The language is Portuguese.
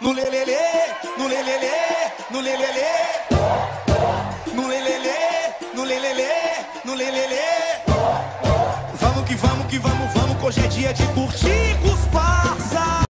no lelele, no lelele, no lelele, no lelele, no lelele, no lelele. Vamos que vamos que vamos, vamos, que hoje é dia de curtir.